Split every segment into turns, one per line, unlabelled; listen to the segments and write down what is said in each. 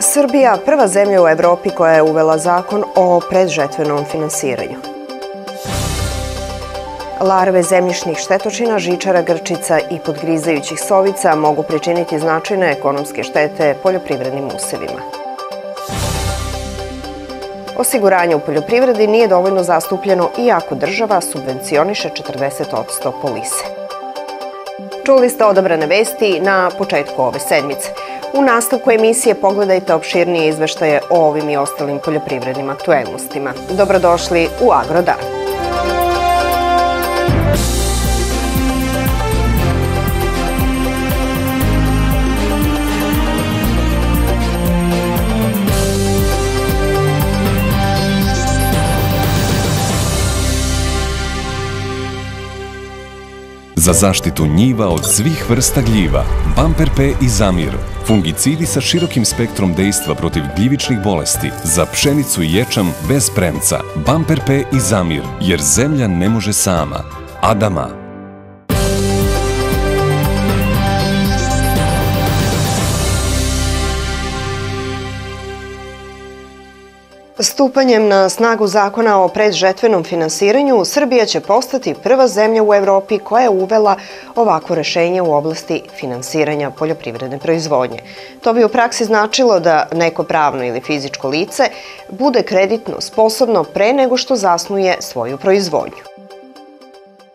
Srbija prva zemlja u Evropi koja je uvela zakon o predžetvenom finansiranju. Larve zemljišnih štetočina, žičara, grčica i podgrizajućih sovica mogu pričiniti značajne ekonomske štete poljoprivrednim usevima. Osiguranje u poljoprivredi nije dovoljno zastupljeno iako država subvencioniše 40% polise. Čuli ste odabrane vesti na početku ove sedmice. U nastavku emisije pogledajte opširnije izveštaje o ovim i ostalim poljoprivrednim aktuelnostima. Dobrodošli u Agrodan.
Za zaštitu njiva od svih vrsta gljiva, Bumper P i Zamir, fungicidi sa širokim spektrom dejstva protiv gljivičnih bolesti, za pšenicu i ječam bez premca, Bumper P i Zamir, jer zemlja ne može sama. Adama,
Stupanjem na snagu zakona o predžetvenom finansiranju, Srbija će postati prva zemlja u Evropi koja je uvela ovako rešenje u oblasti finansiranja poljoprivredne proizvodnje. To bi u praksi značilo da neko pravno ili fizičko lice bude kreditno sposobno pre nego što zasnuje svoju proizvodnju.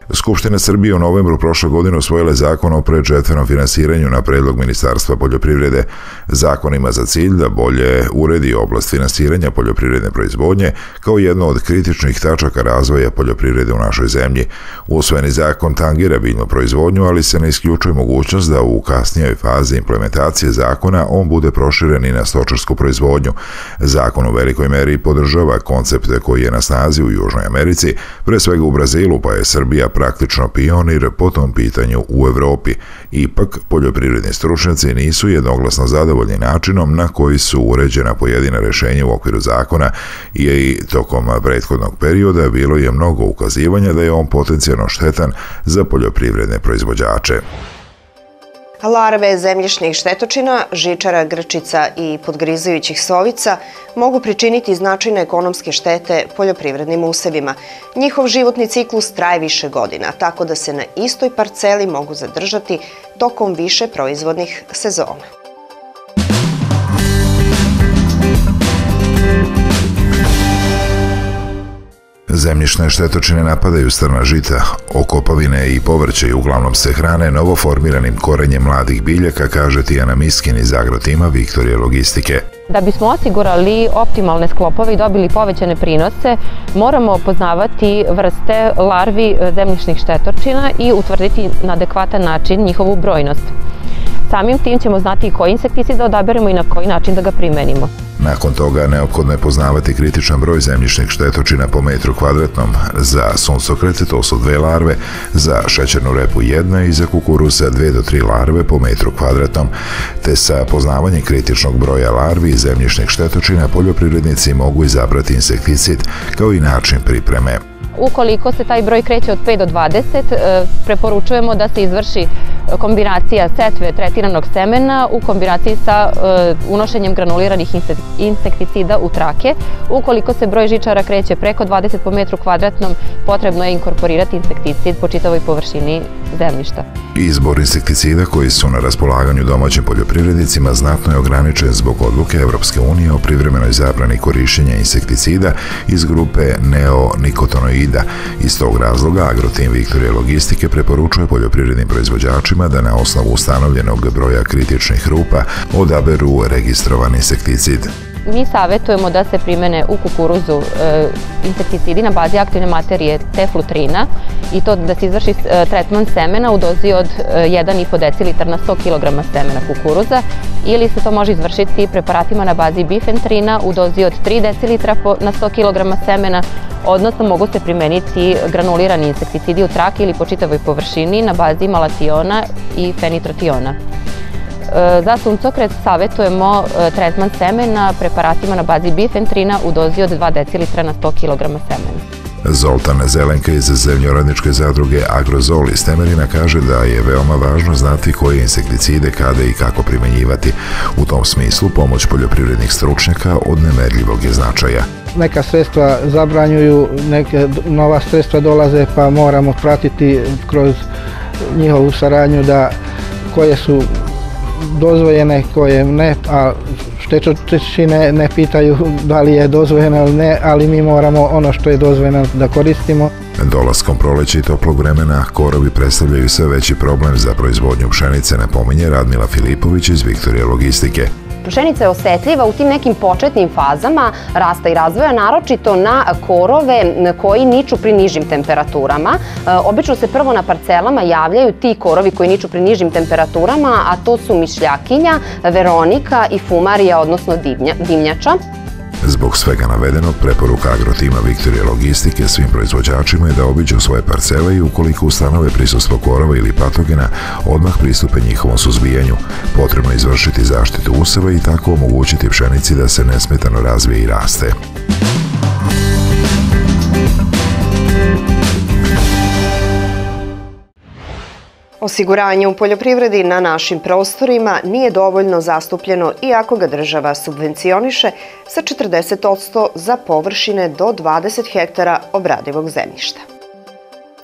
Skupština Srbije u novembru prošle godine usvojila zakon o predžetvenom finansiranju na predlog Ministarstva poljoprivrede. Zakon ima za cilj da bolje uredi oblast finansiranja poljoprivredne proizvodnje kao jedno od kritičnih tačaka razvoja poljoprivrede u našoj zemlji. Usvojeni zakon tangira biljnu proizvodnju, ali se ne isključuje mogućnost da u kasnijoj fazi implementacije zakona on bude proširen i na stočarsku proizvodnju. Zakon u velikoj meri podržava koncepte koji je na snazi u Južnoj Americi, pre svega u Brazilu, pa je Srbija praktično pionir po tom pitanju u Evropi. Ipak, poljoprivredni stručnjaci nisu jednoglasno zadovoljni načinom na koji su uređena pojedina rešenja u okviru zakona i tokom prethodnog perioda bilo je mnogo ukazivanja da je on potencijalno štetan za poljoprivredne proizvođače.
Larve zemljišnih štetočina, žičara, grčica i podgrizajućih sovica mogu pričiniti značajne ekonomske štete poljoprivrednim usevima. Njihov životni ciklus traje više godina, tako da se na istoj parceli mogu zadržati tokom više proizvodnih sezona.
Zemljišne štetočine napadaju strna žita, okopavine i povrće i uglavnom se hrane novoformiranim korenjem mladih biljaka, kaže Tijana Miskin iz agrotima Viktorije Logistike.
Da bismo osigurali optimalne sklopove i dobili povećane prinose, moramo poznavati vrste larvi zemljišnih štetočina i utvrditi na adekvatan način njihovu brojnost. Samim tim ćemo znati koji insekticid da odaberemo i na koji način da ga primenimo.
Nakon toga neophodno je poznavati kritičan broj zemljišnih štetočina po metru kvadratnom. Za suncokrete to su dve larve, za šećernu repu jedna i za kukuruza dve do tri larve po metru kvadratnom. Te sa poznavanjem kritičnog broja larvi i zemljišnih štetočina poljoprivrednici mogu izabrati insekticid kao i način pripreme.
Ukoliko se taj broj kreće od 5 do 20, e, preporučujemo da se izvrši kombinacija setve tretiranog semena u kombinaciji sa e, unošenjem granuliranih insekticida u trake. Ukoliko se broj žičara kreće preko 20 po metru kvadratnom, potrebno je inkorporirati insekticid po čitavoj površini zemljišta.
Izbor insekticida koji su na raspolaganju domaćim poljoprivrednicima znatno je ograničen zbog odluke Evropske unije o privremenoj zabrani korišćenja insekticida iz grupe neonikotonoida. Iz tog razloga Agrotim Viktorije Logistike preporučuje poljoprivrednim proizvođačima da na osnovu ustanovljenog broja kritičnih rupa odaberu registrovan insekticid.
Mi savjetujemo da se primene u kukuruzu e, insekticidi na bazi aktivne materije teflutrina i to da se izvrši e, tretman semena u dozi od 1,5 e, decilitar na 100 kg semena kukuruza ili se to može izvršiti preparatima na bazi bifentrina u dozi od 3 decilitra na 100 kg semena, odnosno mogu se primeniti granulirani insekticidi u traki ili po čitavoj površini na bazi malationa i fenitrotiona. E, za suncokret savjetujemo e, tretman semena preparatima na bazi bifentrina u dozi od 2 decilitra na 100 kg semena.
Zoltana Zelenka iz zemljoradničke zadruge Agrozol iz Temerina kaže da je veoma važno znati koje insekticide, kada i kako primenjivati. U tom smislu pomoć poljoprivrednih stručnjaka od nemerljivog je značaja.
Neka sredstva zabranjuju, neke nova sredstva dolaze pa moramo pratiti kroz njihovu saradnju da koje su dozvojene, koje ne, a štetočine ne pitaju da li je dozvojeno ili ne, ali mi moramo ono što je dozvojeno da koristimo.
Dolaskom proleća i toplog vremena korovi predstavljaju sve veći problem za proizvodnju pšenice, napominje Radmila Filipović iz Viktorije Logistike.
Pšenica je osetljiva u tim nekim početnim fazama rasta i razvoja, naročito na korove koji niču pri nižim temperaturama. E, obično se prvo na parcelama javljaju ti korovi koji niču pri nižim temperaturama, a to su mišljakinja, veronika i fumarija, odnosno dimnjača.
Zbog svega navedenog, preporuka agrotima Viktorije Logistike svim proizvođačima je da obiđu svoje parcele i ukoliko ustanove prisustvo korova ili patogena, odmah pristupe njihovom suzbijanju. Potrebno je izvršiti zaštitu useva i tako omogućiti pšenici da se nesmetano razvije i raste.
Osiguranje u poljoprivredi na našim prostorima nije dovoljno zastupljeno iako ga država subvencioniše sa 40% za površine do 20 hektara obradivog zemljišta.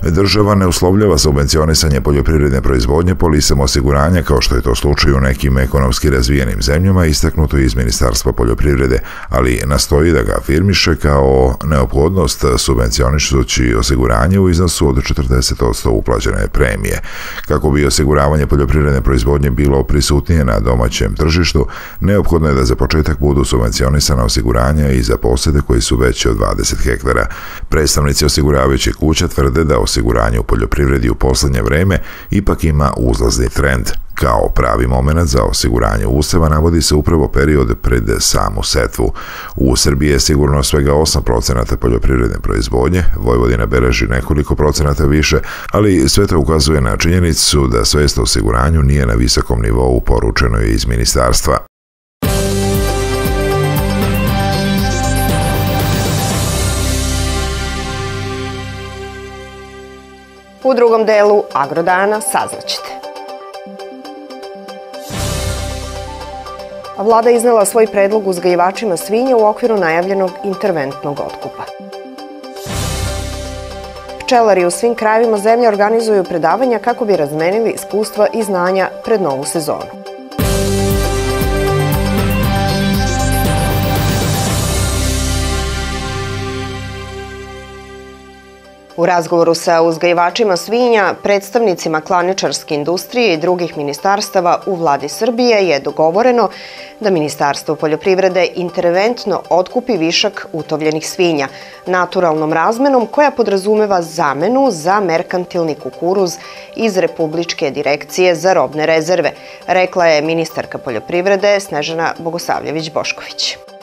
Država ne uslovljava subvencionisanje poljoprivredne proizvodnje polisem osiguranja kao što je to slučaj u nekim ekonomski razvijenim zemljama istaknuto iz Ministarstva poljoprivrede, ali nastoji da ga afirmiše kao neophodnost subvencionišući osiguranje u iznosu od 40% uplaćene premije. Kako bi osiguravanje poljoprivredne proizvodnje bilo prisutnije na domaćem tržištu, neophodno je da za početak budu subvencionisana osiguranja i za posede koji su veće od 20 hektara. Predstavnici osiguravajućih kuća tvrde da osiguranje u poljoprivredi u poslednje vreme ipak ima uzlazni trend. Kao pravi moment za osiguranje useva navodi se upravo period pred samu setvu. U Srbiji je sigurno svega 8% poljoprivredne proizvodnje, Vojvodina beleži nekoliko procenata više, ali sve to ukazuje na činjenicu da svest o osiguranju nije na visokom nivou poručeno je iz ministarstva.
U drugom delu Agrodana saznaćete. Vlada iznela svoj predlog uzgajivačima svinja u okviru najavljenog interventnog otkupa. Pčelari u svim krajevima zemlje organizuju predavanja kako bi razmenili iskustva i znanja pred novu sezonu. U razgovoru sa uzgajivačima svinja, predstavnicima klaničarske industrije i drugih ministarstava u vladi Srbije je dogovoreno da Ministarstvo poljoprivrede interventno otkupi višak utovljenih svinja naturalnom razmenom koja podrazumeva zamenu za merkantilni kukuruz iz Republičke direkcije za robne rezerve, rekla je ministarka poljoprivrede Snežana Bogosavljević-Bošković.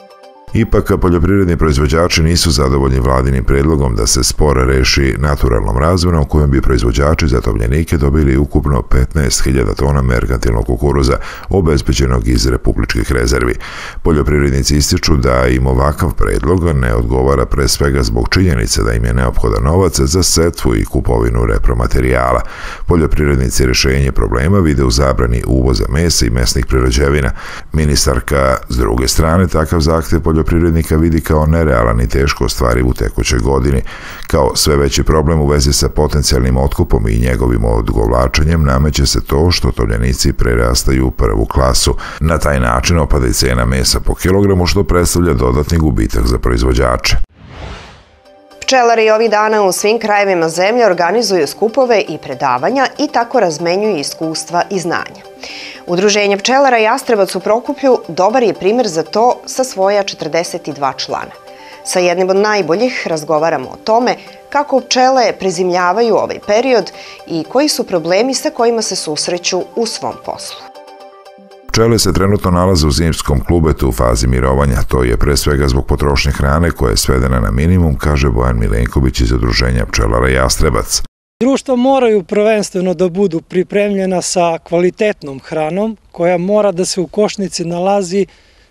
Ipak, poljoprivredni proizvođači nisu zadovoljni vladinim predlogom da se spor reši naturalnom razvonom kojom bi proizvođači za tovljenike dobili ukupno 15.000 tona merkantilnog kukuruza obezpeđenog iz republičkih rezervi. Poljoprivrednici ističu da im ovakav predlog ne odgovara pre svega zbog činjenice da im je neophodan novac za setvu i kupovinu repromaterijala. Poljoprivrednici rešenje problema vide u zabrani uvoza mesa i mesnih prirođevina. Ministarka, s druge strane, takav zahtev poljoprivrednika poljoprivrednika vidi kao nerealan i teško ostvariv u tekućoj godini. Kao sve veći problem u vezi sa potencijalnim otkupom i njegovim odgovlačenjem nameće se to što tovljenici prerastaju u prvu klasu. Na taj način opada i cena mesa po kilogramu što predstavlja dodatni gubitak za proizvođače.
Pčelari ovih dana u svim krajevima zemlje organizuju skupove i predavanja i tako razmenjuju iskustva i znanja. Udruženje pčelara Jastrebac u Prokuplju dobar je primer za to sa svoja 42 člana. Sa jednim od najboljih razgovaramo o tome kako pčele prezimljavaju ovaj period i koji su problemi sa kojima se susreću u svom poslu.
Pčele se trenutno nalaze u zimskom klubetu u fazi mirovanja. To je pre svega zbog potrošnje hrane koja je svedena na minimum, kaže Bojan Milenković iz Udruženja pčelara Jastrebac.
Društva moraju prvenstveno da budu pripremljena sa kvalitetnom hranom koja mora da se u košnici nalazi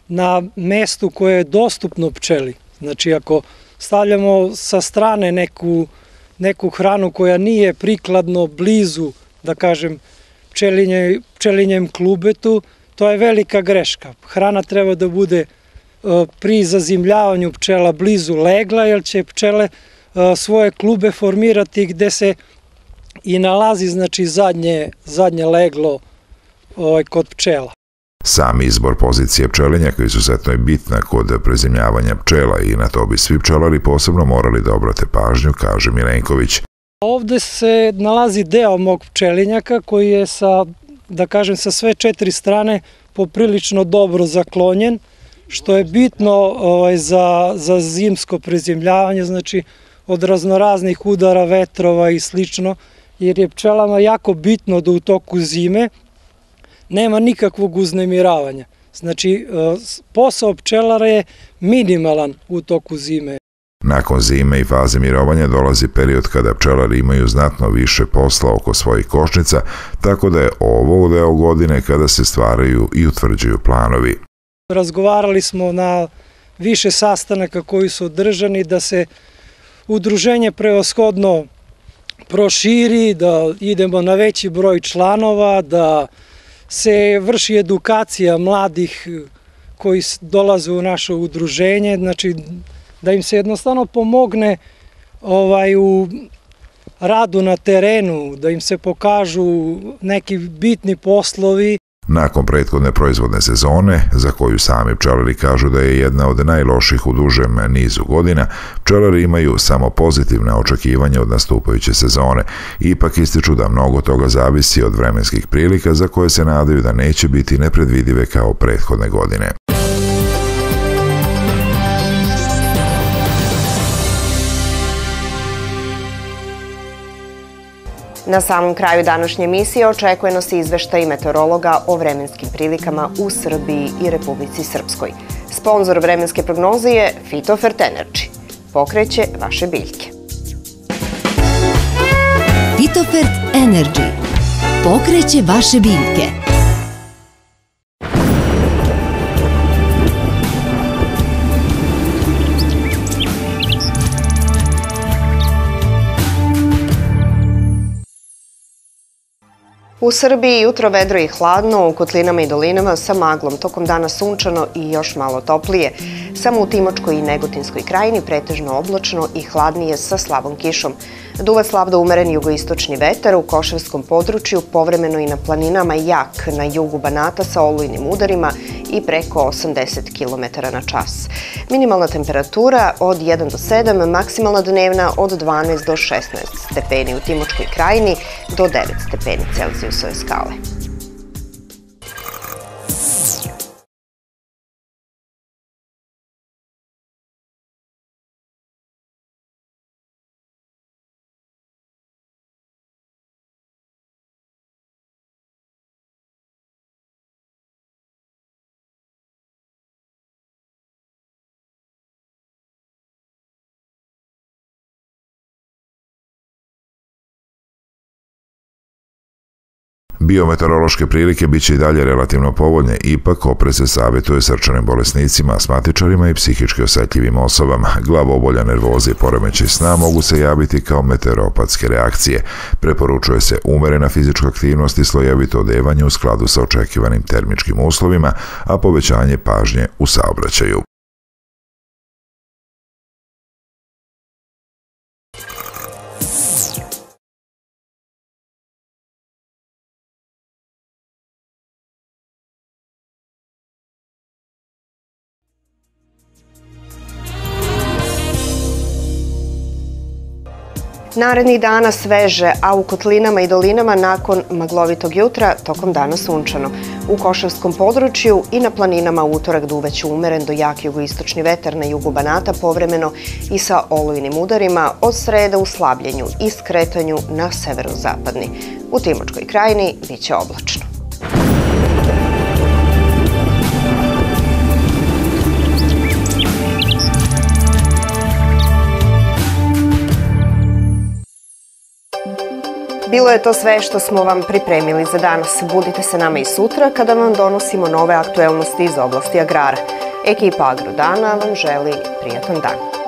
na mestu koje je dostupno pčeli. Znači ako stavljamo sa strane neku, neku hranu koja nije prikladno blizu, da kažem, pčelinje, pčelinjem klubetu, to je velika greška. Hrana treba da bude e, pri zazimljavanju pčela blizu legla, jer će pčele e, svoje klube formirati gde se i nalazi znači zadnje, zadnje leglo ovaj, kod pčela.
Sam izbor pozicije pčelinjaka izuzetno je bitna kod prezimljavanja pčela i na to bi svi pčelari posebno morali da obrate pažnju, kaže Milenković.
Ovde se nalazi deo mog pčelinjaka koji je sa, da kažem, sa sve četiri strane poprilično dobro zaklonjen, što je bitno ovaj, za, za zimsko prezimljavanje, znači od raznoraznih udara, vetrova i slično, jer je pčelama jako bitno da u toku zime nema nikakvog uznemiravanja. Znači, e, posao pčelara je minimalan u toku zime.
Nakon zime i faze mirovanja dolazi period kada pčelari imaju znatno više posla oko svojih košnica, tako da je ovo deo godine kada se stvaraju i utvrđuju planovi.
Razgovarali smo na više sastanaka koji su održani da se udruženje preoshodno proširi, da idemo na veći broj članova, da se vrši edukacija mladih koji dolaze u naše udruženje, znači da im se jednostavno pomogne ovaj, u radu na terenu, da im se pokažu neki bitni poslovi.
Nakon prethodne proizvodne sezone, za koju sami pčelari kažu da je jedna od najloših u dužem nizu godina, pčelari imaju samo pozitivne očekivanja od nastupajuće sezone. Ipak ističu da mnogo toga zavisi od vremenskih prilika za koje se nadaju da neće biti nepredvidive kao prethodne godine.
Na samom kraju današnje emisije očekuje nas izveštaj meteorologa o vremenskim prilikama u Srbiji i Republici Srpskoj. Sponzor vremenske prognoze je Fitofert Energy. Pokreće vaše biljke.
Fitofert Energy. Pokreće vaše biljke.
U Srbiji jutro vedro i hladno, u kotlinama i dolinama sa maglom, tokom dana sunčano i još malo toplije. Samo u Timočkoj i Negotinskoj krajini pretežno oblačno i hladnije sa slabom kišom. Duva slab do umeren jugoistočni vetar u Koševskom području, povremeno i na planinama jak na jugu Banata sa olujnim udarima i preko 80 km na čas. Minimalna temperatura od 1 do 7, maksimalna dnevna od 12 do 16 stepeni u Timočkoj krajini do 9 stepeni Celzijusove skale.
Biometeorološke prilike biće i dalje relativno povoljne, ipak opre se savjetuje srčanim bolesnicima, asmatičarima i psihički osetljivim osobama. Glavobolja, nervoze i poremeći sna mogu se javiti kao meteoropatske reakcije. Preporučuje se umerena fizička aktivnost i slojevito odevanje u skladu sa očekivanim termičkim uslovima, a povećanje pažnje u saobraćaju.
Narednih dana sveže, a u kotlinama i dolinama nakon maglovitog jutra tokom dana sunčano. U Košavskom području i na planinama utorak duveće umeren do jak jugoistočni vetar na jugu Banata povremeno i sa olujnim udarima od sreda u slabljenju i skretanju na severozapadni. U Timočkoj krajini biće oblačno. Bilo je to sve što smo vam pripremili za danas. Budite se nama i sutra kada vam donosimo nove aktuelnosti iz oblasti agrara. Ekipa Agrodana vam želi prijatan dan.